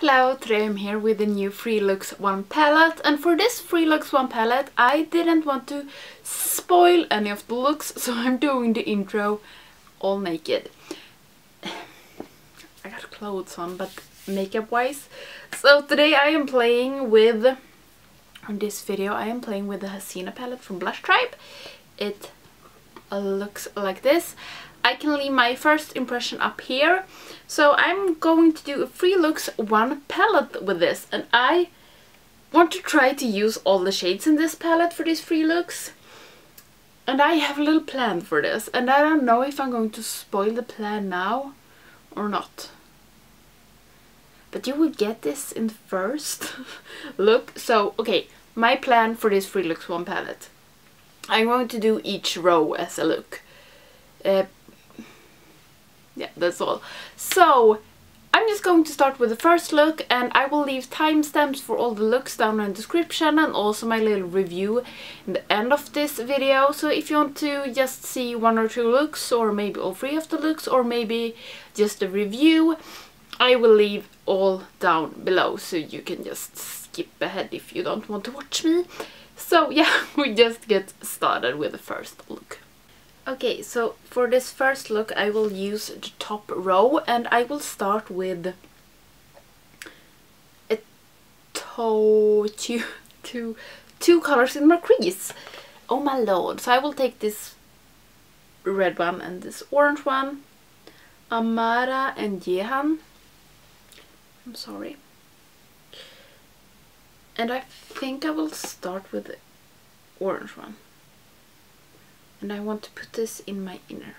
Hello, today I'm here with the new Free Looks 1 palette and for this Free Looks 1 palette I didn't want to spoil any of the looks so I'm doing the intro all naked. I got clothes on but makeup wise. So today I am playing with, on this video I am playing with the Hasina palette from Blush Tribe. It looks like this. I can leave my first impression up here. So I'm going to do a Free Looks 1 palette with this and I want to try to use all the shades in this palette for these Free Looks. And I have a little plan for this and I don't know if I'm going to spoil the plan now or not. But you will get this in the first look. So, okay, my plan for this Free Looks 1 palette. I'm going to do each row as a look. Uh, that's all. So, I'm just going to start with the first look and I will leave timestamps for all the looks down in the description and also my little review in the end of this video. So if you want to just see one or two looks or maybe all three of the looks or maybe just a review, I will leave all down below so you can just skip ahead if you don't want to watch me. So yeah, we just get started with the first look. Okay, so for this first look I will use the top row and I will start with a toe, two, two, two colors in my crease. Oh my lord. So I will take this red one and this orange one. Amara and Jehan. I'm sorry. And I think I will start with the orange one and I want to put this in my inner.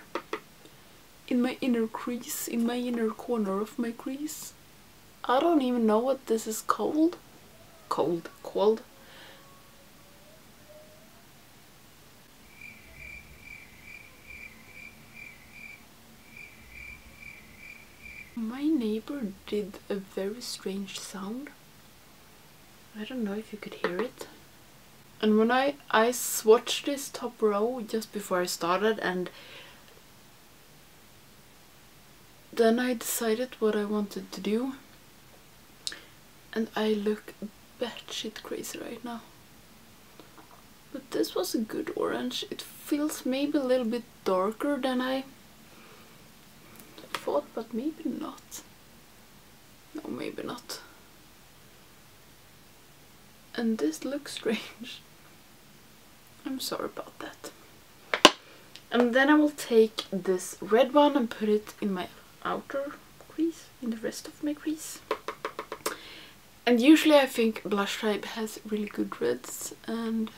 In my inner crease in my inner corner of my crease. I don't even know what this is called. Cold cold. My neighbor did a very strange sound. I don't know if you could hear it and when I, I swatched this top row just before I started and then I decided what I wanted to do and I look batshit crazy right now. But this was a good orange. It feels maybe a little bit darker than I thought, but maybe not. No, maybe not. And this looks strange. I'm sorry about that. And then I will take this red one and put it in my outer crease, in the rest of my crease. And usually I think Blush Tribe has really good reds and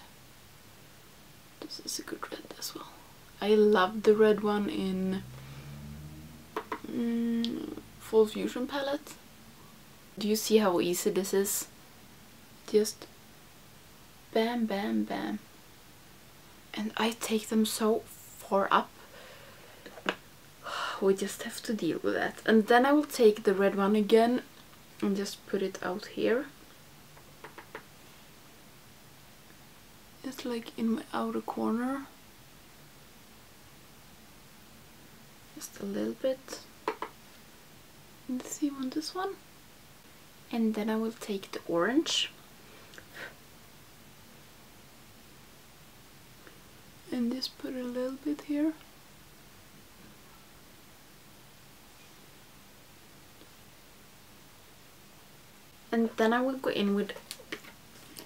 this is a good red as well. I love the red one in mm, Full Fusion palette. Do you see how easy this is? Just bam bam bam and I take them so far up. We just have to deal with that. And then I will take the red one again and just put it out here. Just like in my outer corner. Just a little bit. And the same on this one. And then I will take the orange and just put a little bit here. And then I will go in with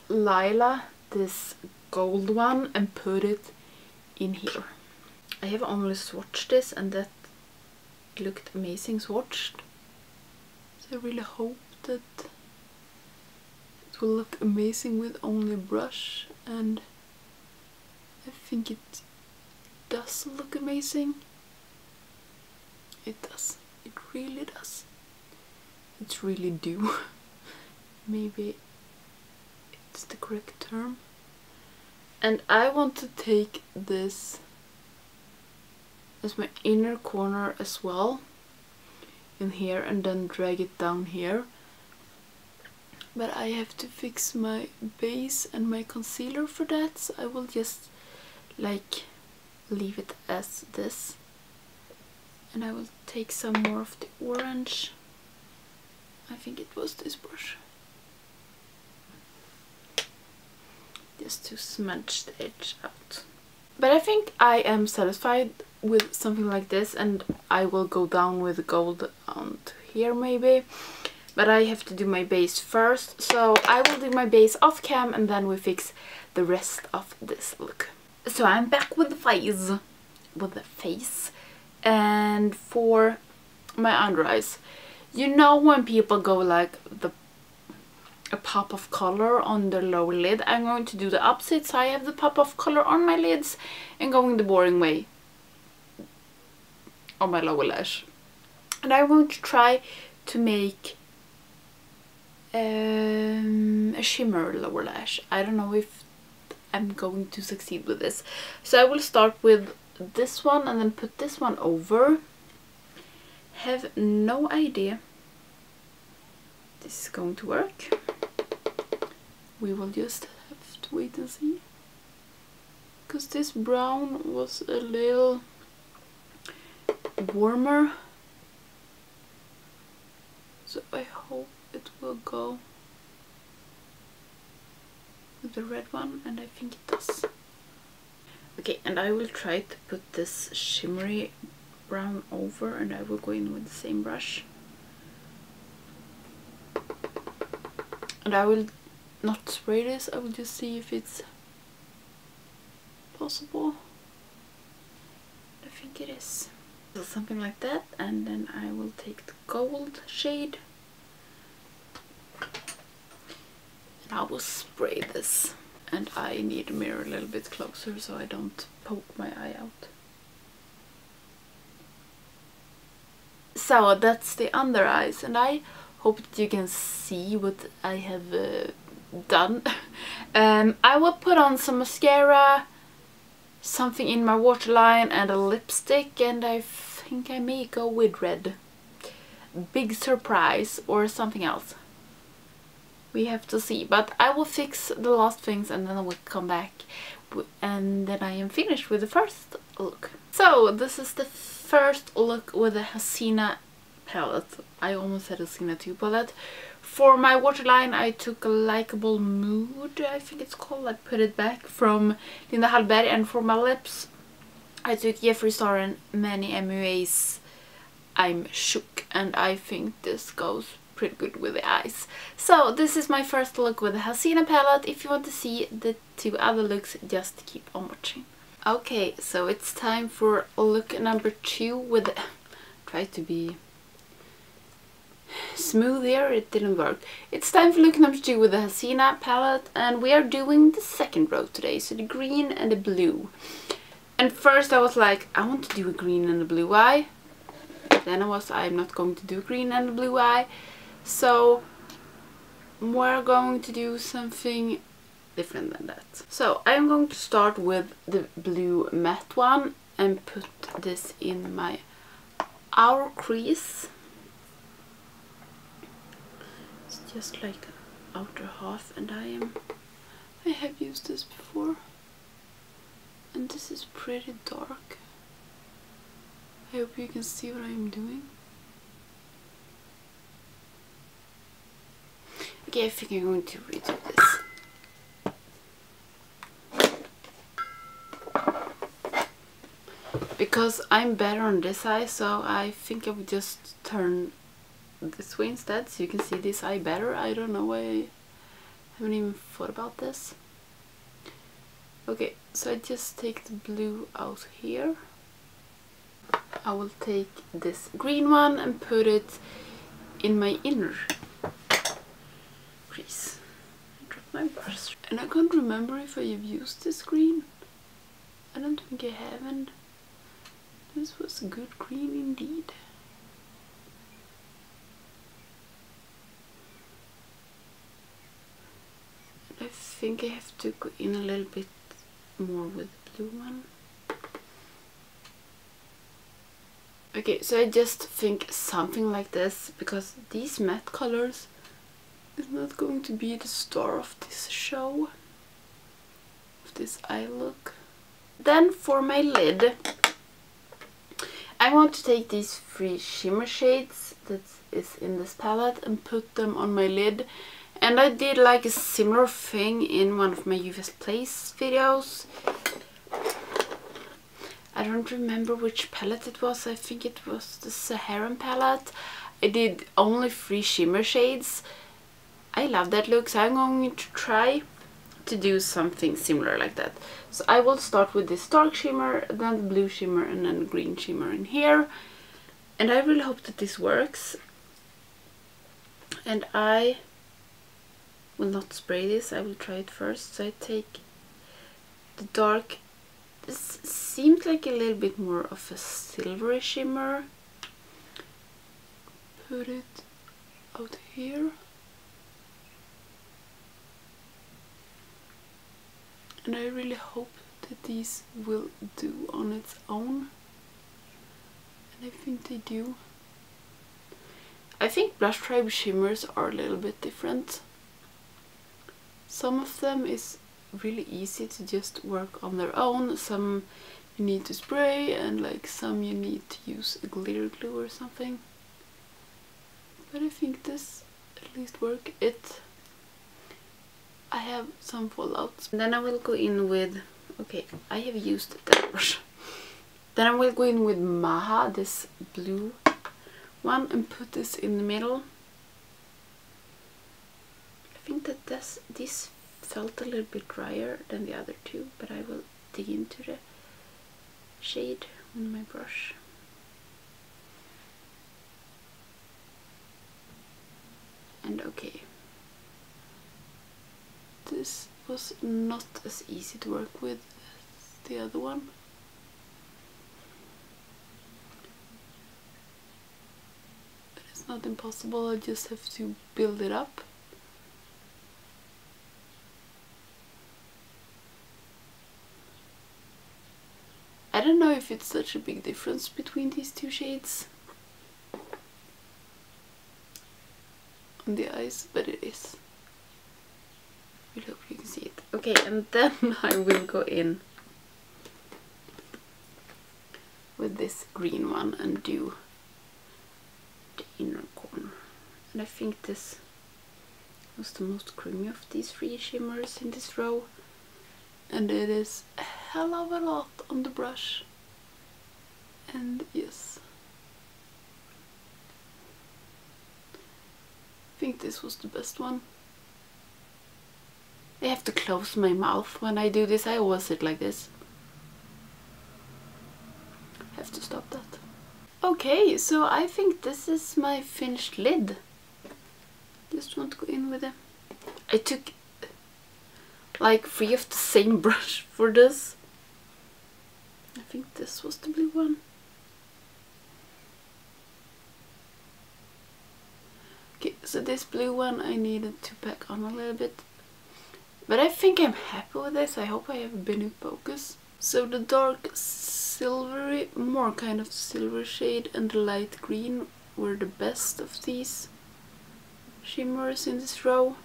Lila this gold one and put it in here. I have only swatched this and that looked amazing swatched. So I really hope that it will look amazing with only a brush and I think it does look amazing. It does. It really does. It's really do. Maybe it's the correct term. And I want to take this as my inner corner as well in here and then drag it down here but I have to fix my base and my concealer for that so I will just like leave it as this and I will take some more of the orange I think it was this brush. Just to smudge the edge out. But I think I am satisfied with something like this and I will go down with gold on here maybe. But I have to do my base first, so I will do my base off cam and then we fix the rest of this look. So I'm back with the face, with the face, and for my under eyes, you know when people go like the a pop of color on the lower lid. I'm going to do the opposite, so I have the pop of color on my lids and going the boring way on my lower lash. And I'm going to try to make um, a shimmer lower lash. I don't know if I'm going to succeed with this. So I will start with this one and then put this one over. Have no idea this is going to work. We will just have to wait and see. Because this brown was a little warmer. So I hope it will go with the red one and I think it does. Okay, and I will try to put this shimmery brown over and I will go in with the same brush. And I will not spray this, I will just see if it's possible. I think it is. So something like that and then I will take the gold shade I will spray this and I need a mirror a little bit closer so I don't poke my eye out. So that's the under eyes and I hope that you can see what I have uh, done. um, I will put on some mascara, something in my waterline and a lipstick and I think I may go with red. Big surprise or something else we have to see but I will fix the last things and then I will come back and then I am finished with the first look. So this is the first look with the Hasina palette. I almost had said Hasina 2 palette. For my waterline I took a Likeable Mood, I think it's called. I put it back from Linda Hallberg and for my lips I took Jeffree Star and Manny MUA's I'm Shook and I think this goes pretty good with the eyes. So this is my first look with the Hasina palette. If you want to see the two other looks, just keep on watching. Okay, so it's time for look number two with... Try to be smooth here, it didn't work. It's time for look number two with the Hasina palette and we are doing the second row today, so the green and the blue. And first I was like, I want to do a green and a blue eye. Then I was, I'm not going to do green and a blue eye. So we're going to do something different than that. So I'm going to start with the blue matte one and put this in my outer crease. It's just like outer half and I am I have used this before and this is pretty dark. I hope you can see what I'm doing. Okay, I think I'm going to redo this. Because I'm better on this eye, so I think I would just turn this way instead so you can see this eye better. I don't know, why I haven't even thought about this. Okay, so I just take the blue out here. I will take this green one and put it in my inner crease. I dropped my brush. And I can't remember if I have used this green. I don't think I haven't. This was a good green indeed. I think I have to go in a little bit more with the blue one. Okay, so I just think something like this because these matte colors is not going to be the star of this show, of this eye look. Then for my lid, I want to take these three shimmer shades that is in this palette and put them on my lid. And I did like a similar thing in one of my Juvia's Place videos. I don't remember which palette it was. I think it was the Saharan palette. I did only three shimmer shades. I love that look, so I'm going to try to do something similar like that. So I will start with this dark shimmer, then blue shimmer, and then green shimmer in here. And I really hope that this works. And I will not spray this, I will try it first. So I take the dark, this seemed like a little bit more of a silvery shimmer. Put it out here. And I really hope that these will do on its own and I think they do. I think Blush Tribe shimmers are a little bit different. Some of them is really easy to just work on their own, some you need to spray and like some you need to use a glitter glue or something. But I think this at least work. It I have some fallouts. Then I will go in with, okay, I have used that brush. Then I will go in with Maha, this blue one, and put this in the middle. I think that this, this felt a little bit drier than the other two, but I will dig into the shade with my brush. And okay this was not as easy to work with as the other one. But it's not impossible, I just have to build it up. I don't know if it's such a big difference between these two shades on the eyes, but it is you can see it. Okay, and then I will go in with this green one and do the inner corner. And I think this was the most creamy of these three shimmers in this row. And it is a hell of a lot on the brush. And yes. I think this was the best one. I have to close my mouth when I do this. I always sit like this. Have to stop that. Okay, so I think this is my finished lid. Just want to go in with it. I took like three of the same brush for this. I think this was the blue one. Okay, so this blue one I needed to pack on a little bit but I think I'm happy with this. I hope I have been in focus. So the dark silvery, more kind of silver shade and the light green were the best of these shimmers in this row.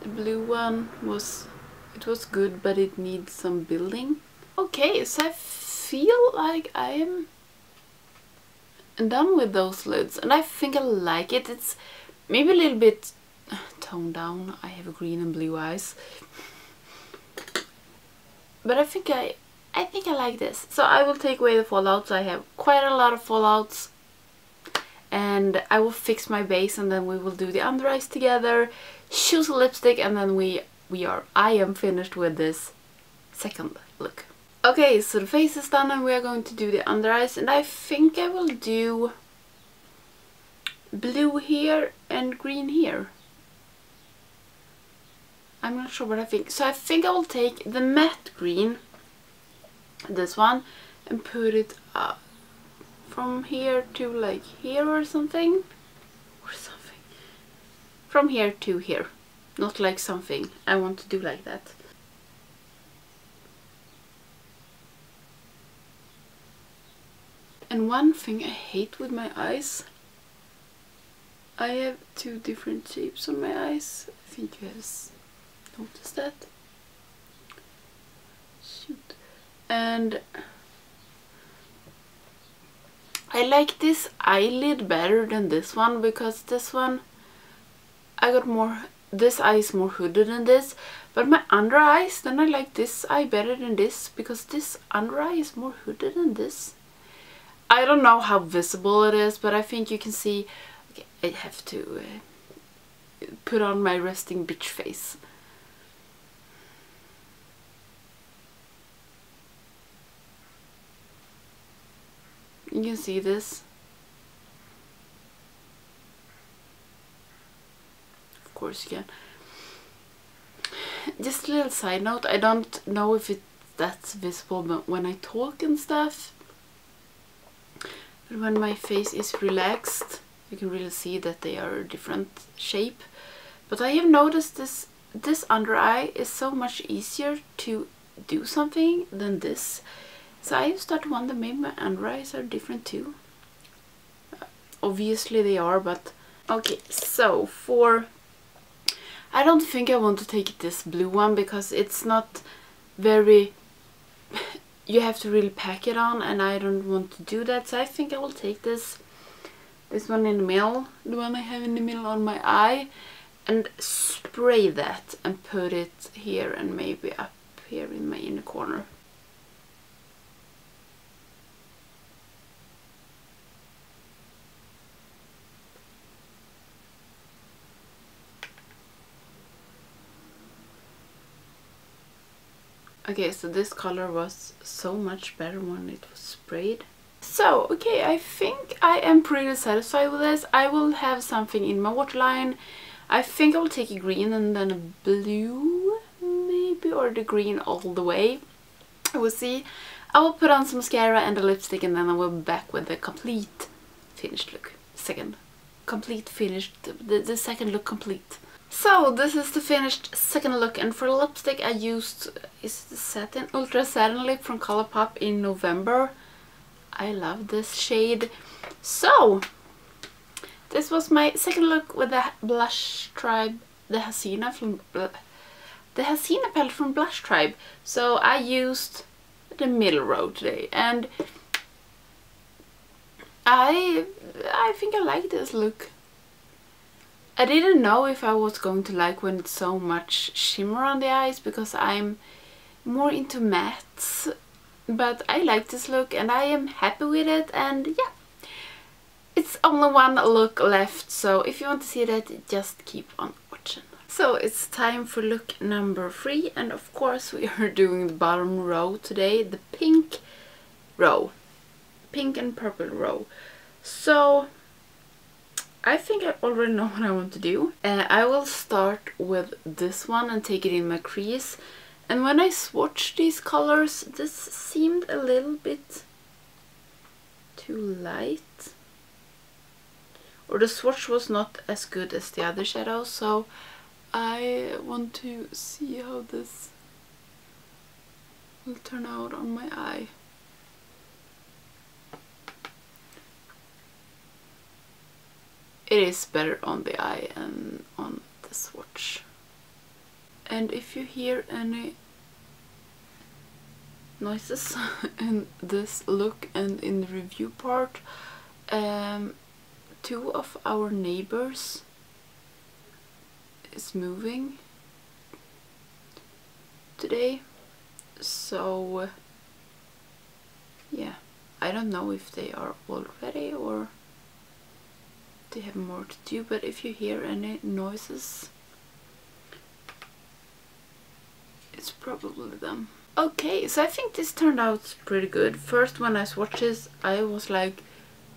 The blue one was, it was good but it needs some building. Okay, so I feel like I am done with those lids and I think I like it. It's maybe a little bit toned down. I have a green and blue eyes. But I think I I think I like this. So I will take away the fallouts. I have quite a lot of fallouts. And I will fix my base and then we will do the under eyes together. Choose a lipstick and then we we are I am finished with this second look. Okay, so the face is done and we are going to do the under eyes and I think I will do blue here and green here. I'm not sure what I think. So I think I will take the matte green, this one, and put it uh, from here to like here or something. Or something. From here to here. Not like something. I want to do like that. And one thing I hate with my eyes, I have two different shapes on my eyes. I think you have Notice that? Shoot. And I like this eyelid better than this one because this one I got more this eye is more hooded than this but my under eyes then I like this eye better than this because this under eye is more hooded than this I don't know how visible it is but I think you can see okay, I have to uh, put on my resting bitch face you can see this Of course you can. Just a little side note, I don't know if it that's visible but when I talk and stuff. But when my face is relaxed, you can really see that they are a different shape. But I have noticed this this under eye is so much easier to do something than this. So I wonder maybe my under eyes are different too. Uh, obviously they are, but okay, so for I don't think I want to take this blue one because it's not very... you have to really pack it on and I don't want to do that. So I think I will take this, this one in the middle, the one I have in the middle on my eye and spray that and put it here and maybe up here in my inner corner. Okay, so this color was so much better when it was sprayed. So, okay, I think I am pretty satisfied with this. I will have something in my waterline. I think I will take a green and then a blue, maybe, or the green all the way. We'll see. I will put on some mascara and a lipstick and then I will be back with the complete finished look. Second. Complete finished, the, the second look complete. So this is the finished second look and for lipstick I used is the satin ultra satin lip from Colourpop in November. I love this shade. So this was my second look with the blush tribe the Hasina from the Hasina palette from Blush Tribe. So I used the middle row today and I I think I like this look. I didn't know if I was going to like when it's so much shimmer on the eyes because I'm more into mattes but I like this look and I am happy with it and yeah it's only one look left so if you want to see that just keep on watching. So it's time for look number three and of course we are doing the bottom row today, the pink row, pink and purple row. So I think I already know what I want to do. Uh, I will start with this one and take it in my crease. And when I swatched these colors, this seemed a little bit too light. Or the swatch was not as good as the other shadows, so I want to see how this will turn out on my eye. It is better on the eye and on the swatch. And if you hear any noises in this look and in the review part, um, two of our neighbors is moving today so yeah I don't know if they are already or they have more to do but if you hear any noises it's probably them. Okay so I think this turned out pretty good. First when I swatched this I was like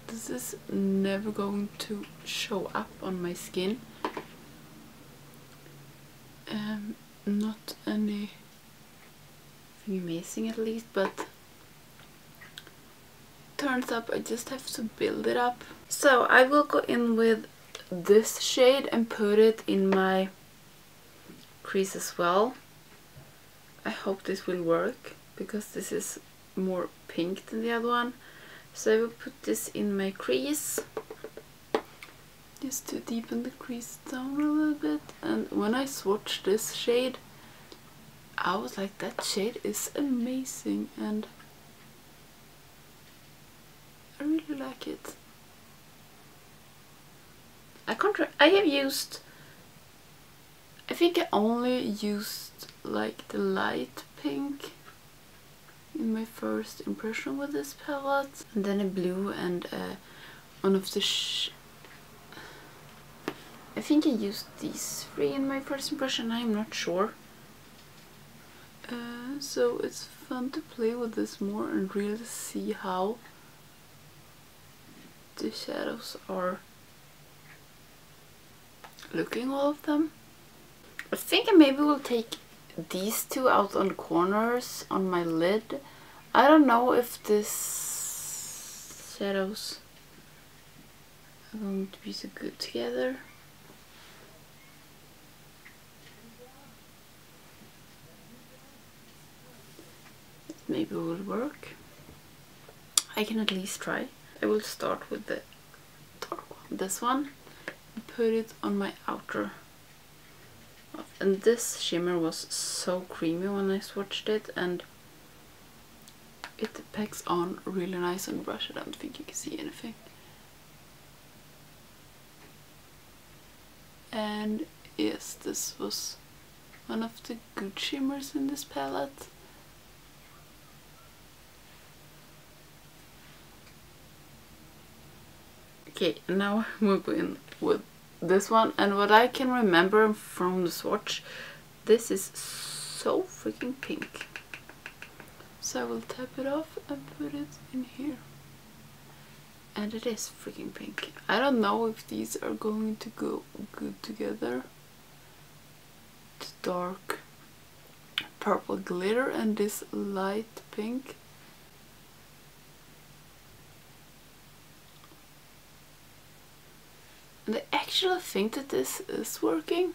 this is never going to show up on my skin. Um, not anything amazing at least but turns up I just have to build it up so I will go in with this shade and put it in my crease as well. I hope this will work because this is more pink than the other one. So I will put this in my crease just to deepen the crease down a little bit and when I swatched this shade I was like that shade is amazing and Like it. I can't. I have used. I think I only used like the light pink in my first impression with this palette, and then a blue and uh, one of the. I think I used these three in my first impression. I'm not sure. Uh, so it's fun to play with this more and really see how the shadows are looking all of them. I think I maybe will take these two out on corners on my lid. I don't know if this shadows are going to be so good together. maybe it will work. I can at least try. I will start with the dark one, this one, put it on my outer. And this shimmer was so creamy when I swatched it and it packs on really nice on brush. I don't think you can see anything. And yes, this was one of the good shimmers in this palette. Okay, now moving with this one. And what I can remember from the swatch, this is so freaking pink. So I will tap it off and put it in here. And it is freaking pink. I don't know if these are going to go good together. The dark purple glitter and this light pink. And I actually think that this is working.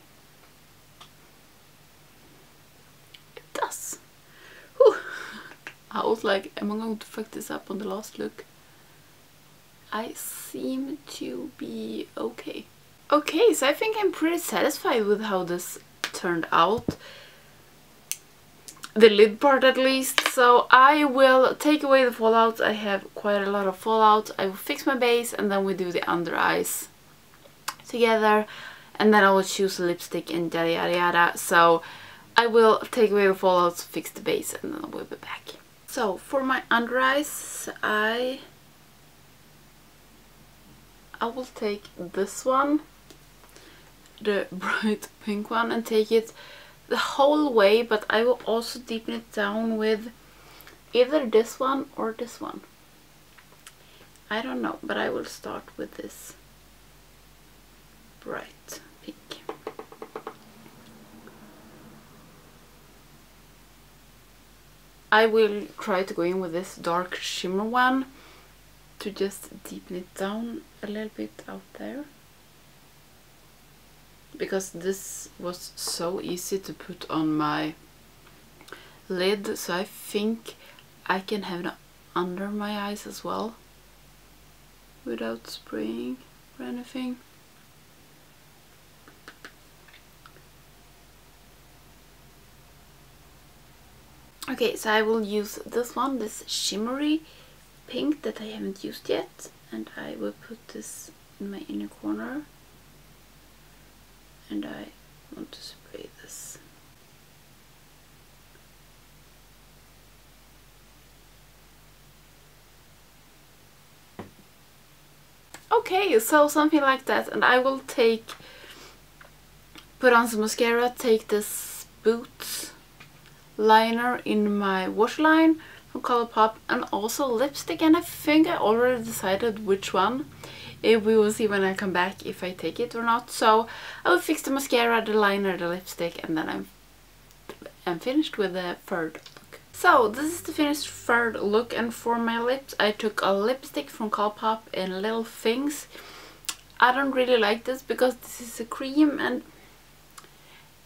It does. Whew. I was like, am I going to fuck this up on the last look? I seem to be okay. Okay, so I think I'm pretty satisfied with how this turned out. The lid part at least. So I will take away the fallout. I have quite a lot of fallout. I will fix my base and then we do the under eyes together and then I will choose lipstick and yada yada yada so I will take away the fallouts, fix the base and then we'll be back. So for my under eyes I I will take this one the bright pink one and take it the whole way but I will also deepen it down with either this one or this one. I don't know but I will start with this bright pink. I will try to go in with this dark shimmer one to just deepen it down a little bit out there because this was so easy to put on my lid so I think I can have it under my eyes as well without spraying or anything. Okay, so I will use this one, this shimmery pink that I haven't used yet. And I will put this in my inner corner. And I want to spray this. Okay, so something like that. And I will take, put on some mascara, take this Boots liner in my waterline from Colourpop and also lipstick and I think I already decided which one. If we will see when I come back if I take it or not. So I will fix the mascara, the liner, the lipstick and then I'm, I'm finished with the third look. So this is the finished third look and for my lips I took a lipstick from Colourpop in Little Things. I don't really like this because this is a cream and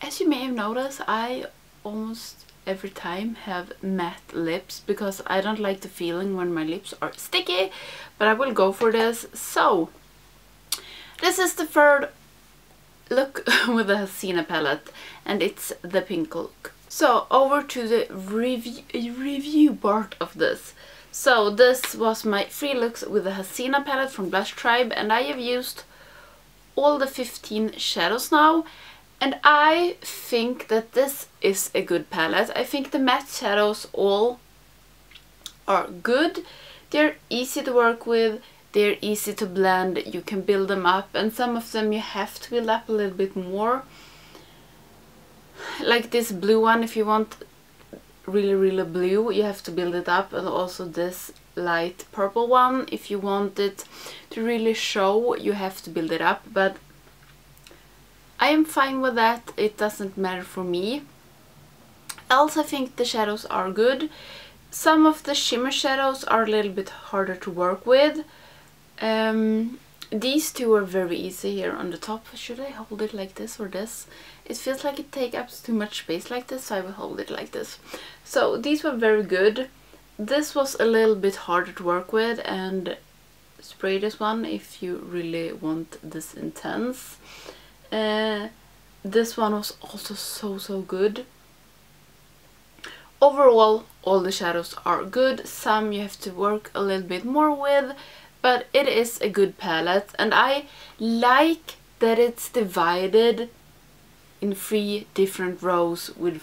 as you may have noticed I almost every time have matte lips because I don't like the feeling when my lips are sticky but I will go for this. So this is the third look with the Hasina palette and it's the pink look. So over to the review, review part of this. So this was my three looks with the Hasina palette from Blush Tribe and I have used all the 15 shadows now and I think that this is a good palette. I think the matte shadows all are good. They're easy to work with, they're easy to blend, you can build them up and some of them you have to build up a little bit more. Like this blue one, if you want really really blue you have to build it up and also this light purple one if you want it to really show you have to build it up but I am fine with that it doesn't matter for me else I think the shadows are good some of the shimmer shadows are a little bit harder to work with um, these two are very easy here on the top. Should I hold it like this or this? It feels like it takes up too much space like this, so I will hold it like this. So these were very good. This was a little bit harder to work with and spray this one if you really want this intense. Uh, this one was also so so good. Overall, all the shadows are good. Some you have to work a little bit more with but it is a good palette and I like that it's divided in three different rows with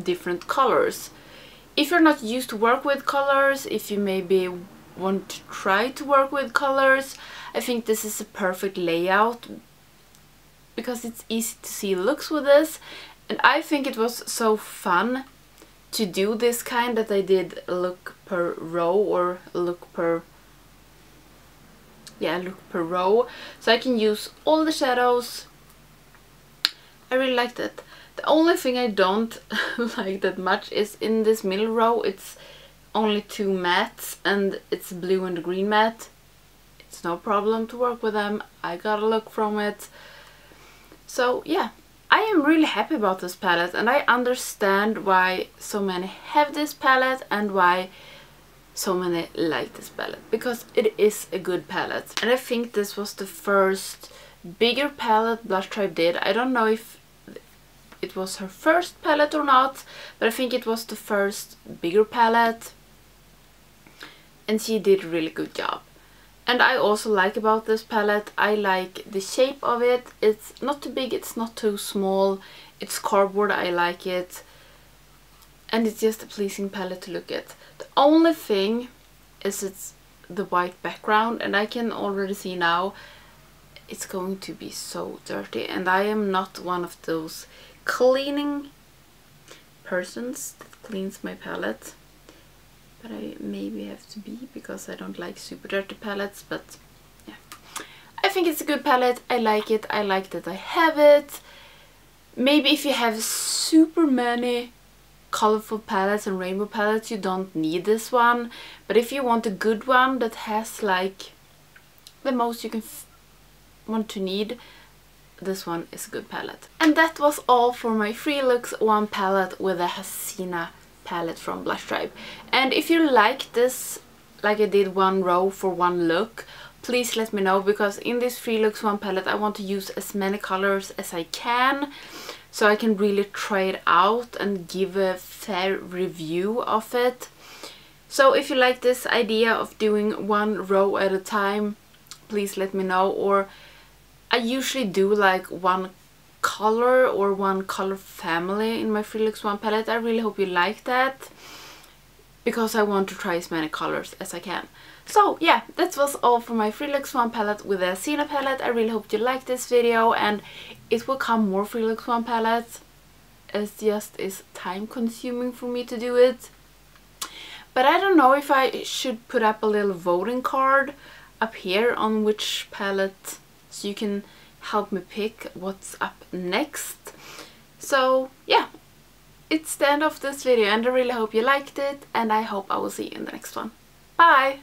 different colors. If you're not used to work with colors, if you maybe want to try to work with colors, I think this is a perfect layout because it's easy to see looks with this. And I think it was so fun to do this kind that I did look per row or look per yeah look per row. So I can use all the shadows. I really like it. The only thing I don't like that much is in this middle row it's only two mattes and it's blue and green matte it's no problem to work with them. I got a look from it so yeah I am really happy about this palette and I understand why so many have this palette and why so many like this palette because it is a good palette and I think this was the first bigger palette Blush Tribe did. I don't know if it was her first palette or not but I think it was the first bigger palette and she did a really good job. And I also like about this palette, I like the shape of it. It's not too big, it's not too small. It's cardboard, I like it. And it's just a pleasing palette to look at. The only thing is it's the white background and I can already see now it's going to be so dirty and I am not one of those cleaning persons that cleans my palette but I maybe have to be because I don't like super dirty palettes but yeah. I think it's a good palette. I like it. I like that I have it. Maybe if you have super many colorful palettes and rainbow palettes you don't need this one. But if you want a good one that has like the most you can want to need this one is a good palette. And that was all for my free looks one palette with a Hasina palette from Blush Tribe and if you like this like I did one row for one look please let me know because in this free looks one palette I want to use as many colors as I can so I can really try it out and give a fair review of it. So if you like this idea of doing one row at a time, please let me know. Or I usually do like one color or one color family in my Free Looks One palette. I really hope you like that because I want to try as many colors as I can. So yeah, that was all for my Free Looks One palette with the Sina palette. I really hope you liked this video and it will come more Free Looks One palettes. It just is time consuming for me to do it. But I don't know if I should put up a little voting card up here on which palette so you can help me pick what's up next. So yeah, it's the end of this video and I really hope you liked it and I hope I will see you in the next one. Bye!